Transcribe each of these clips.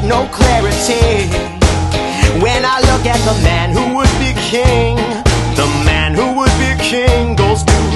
no clarity. When I look at the man who would be king The man who would be king goes to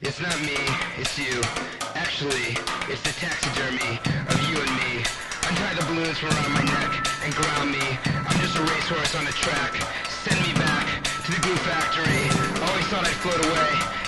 It's not me, it's you. Actually, it's the taxidermy of you and me. Untie the balloons from around my neck and ground me. I'm just a racehorse on a track. Send me back to the glue factory. Always thought I'd float away.